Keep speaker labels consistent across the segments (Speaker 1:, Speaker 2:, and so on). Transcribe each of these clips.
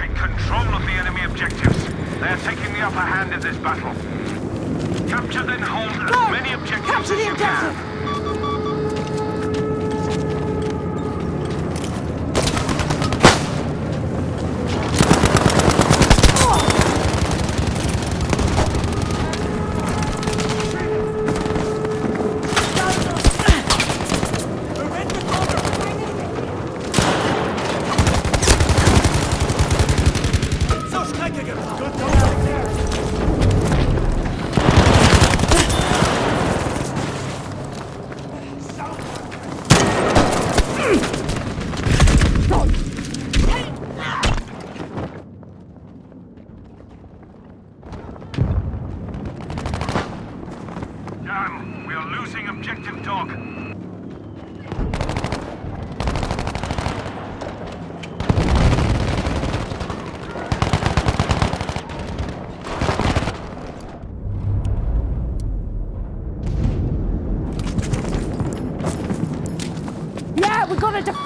Speaker 1: Take control of the enemy objectives. They are taking the upper hand in this battle. Capture then hold as many objectives
Speaker 2: Capture
Speaker 1: as you
Speaker 2: objective.
Speaker 1: can.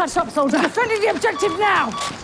Speaker 2: Patch up, soldier. Defending the objective now!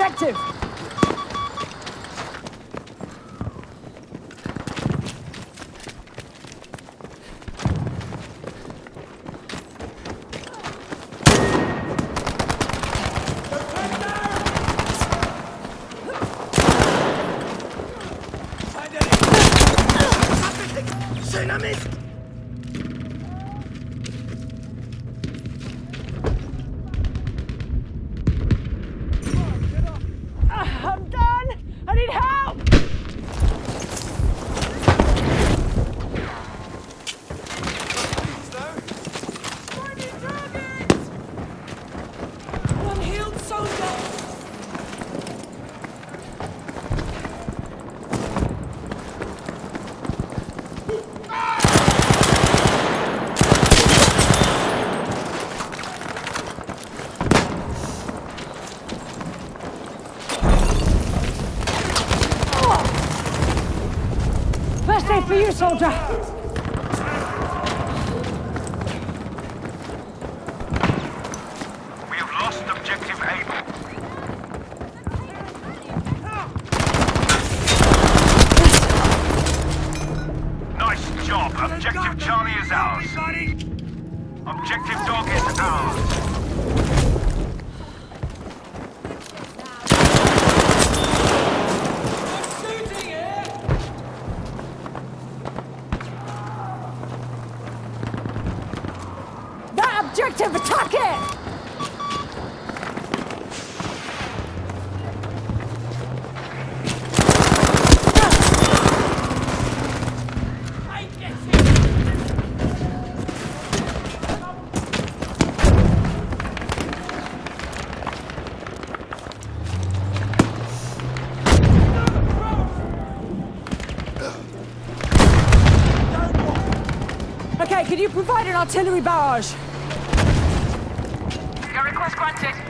Speaker 1: objective! soldier.
Speaker 2: you provide an artillery barrage?
Speaker 3: Your request granted.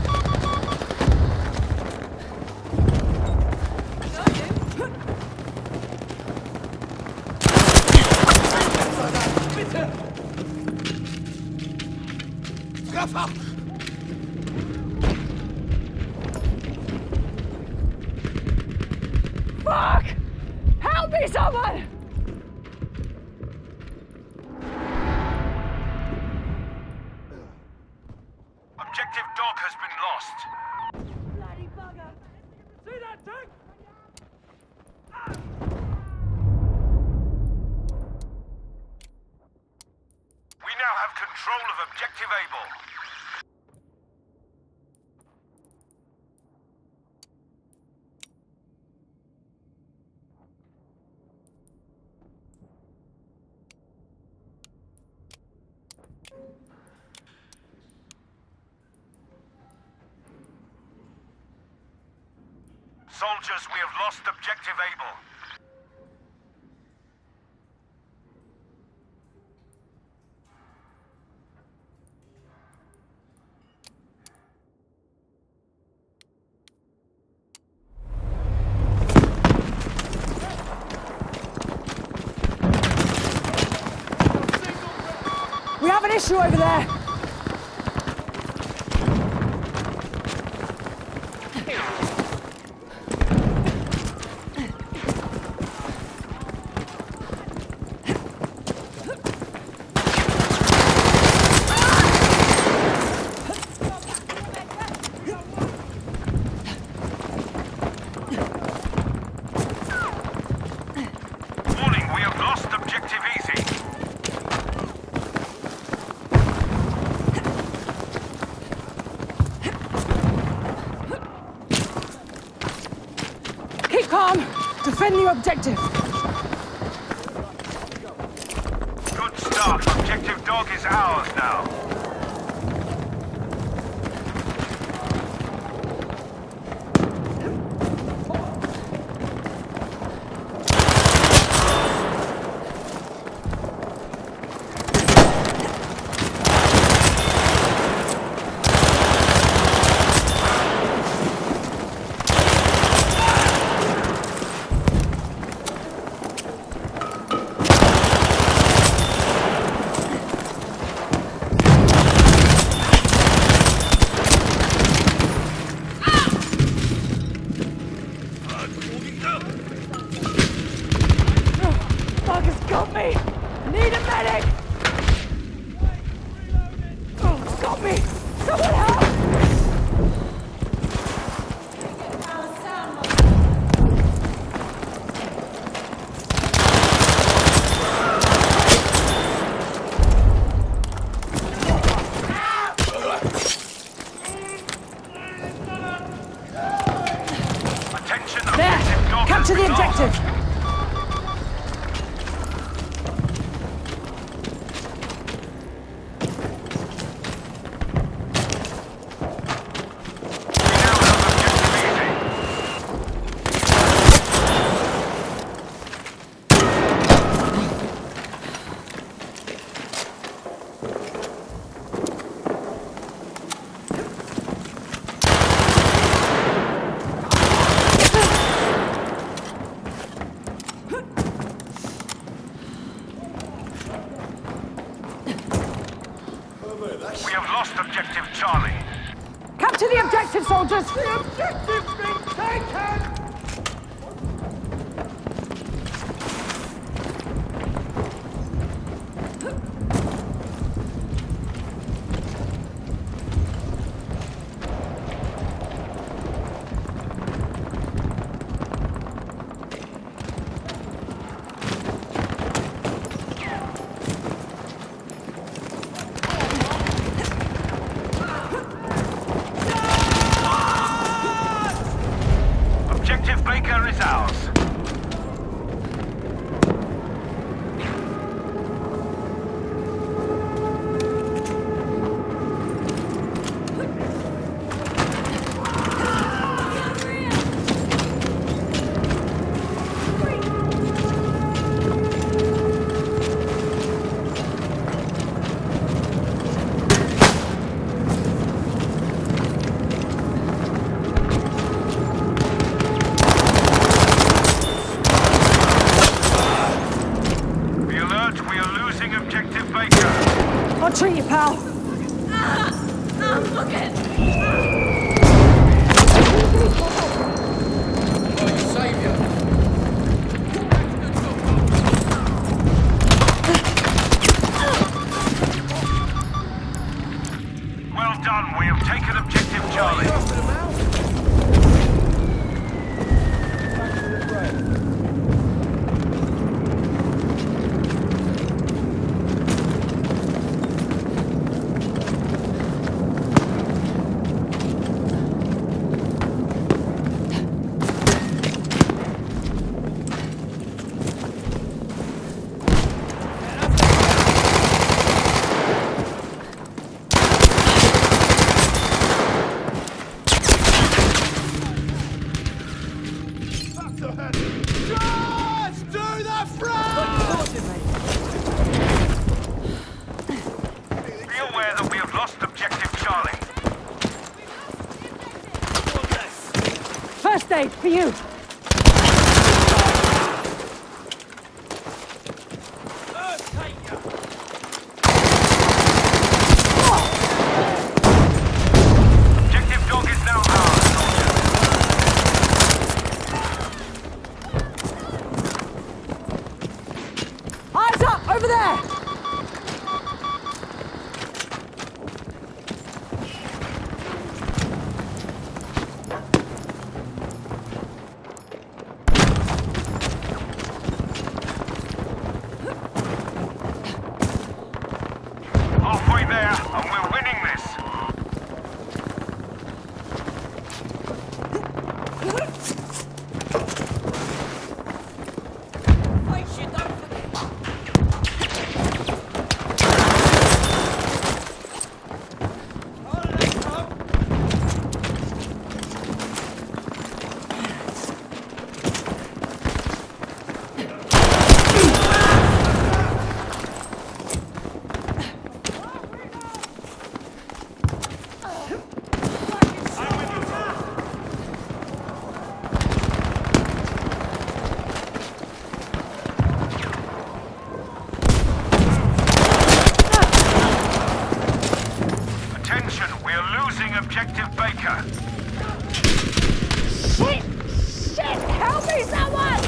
Speaker 1: Soldiers, we have lost objective Able.
Speaker 2: We have an issue over there!
Speaker 1: objective.
Speaker 2: Just the objective! You.
Speaker 1: Objective dog is now ours, soldier.
Speaker 2: Eyes up over there.
Speaker 1: Halfway there, and we're winning this. Attention, we are losing objective Baker.
Speaker 2: Shit! Shit! Me, someone!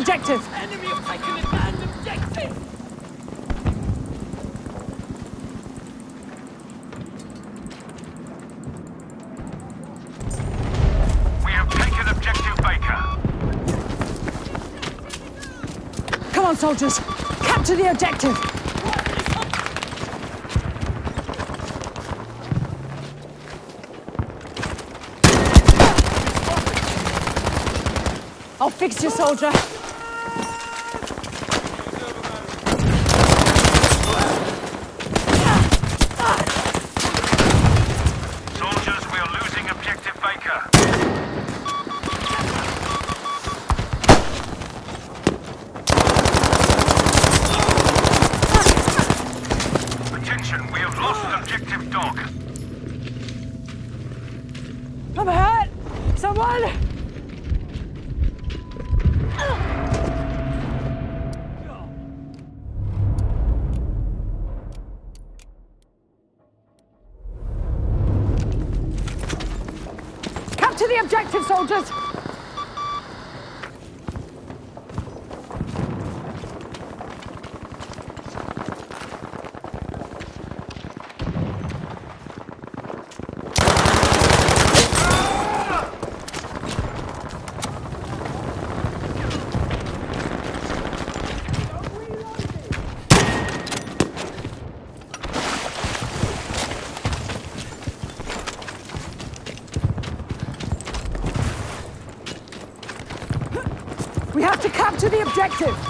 Speaker 1: objective.
Speaker 4: Enemy
Speaker 1: taken
Speaker 4: the
Speaker 2: bad objective.
Speaker 1: We have taken objective Baker.
Speaker 2: Come on, soldiers. Capture the objective. I'll fix you, soldier.
Speaker 1: soldiers! objective!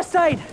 Speaker 2: my side.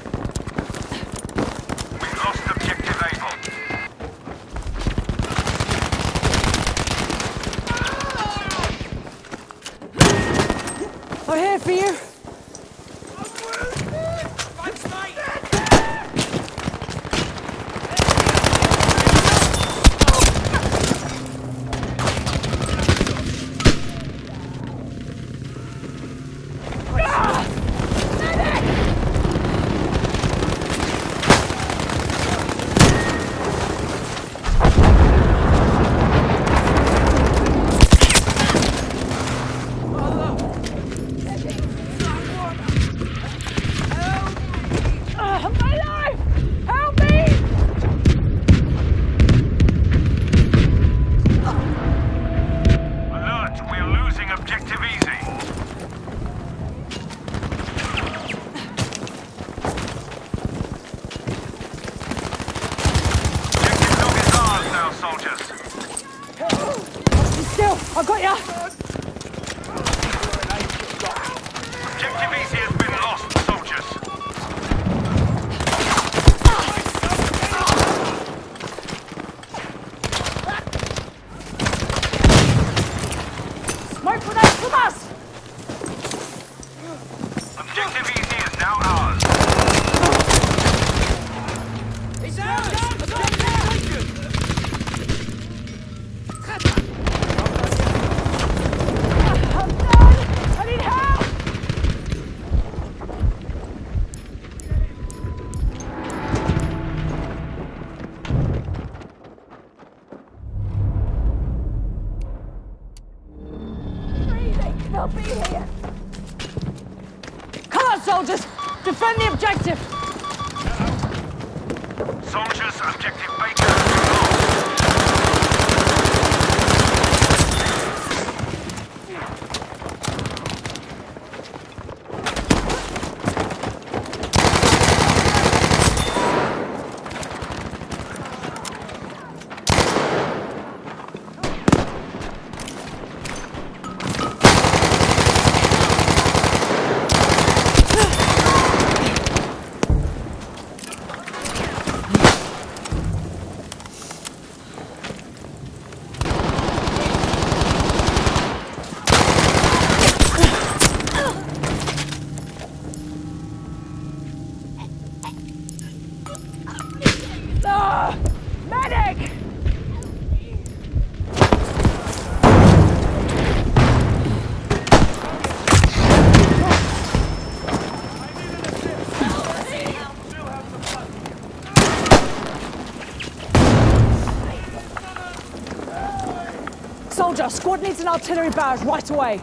Speaker 2: Our squad needs an artillery barrage right away.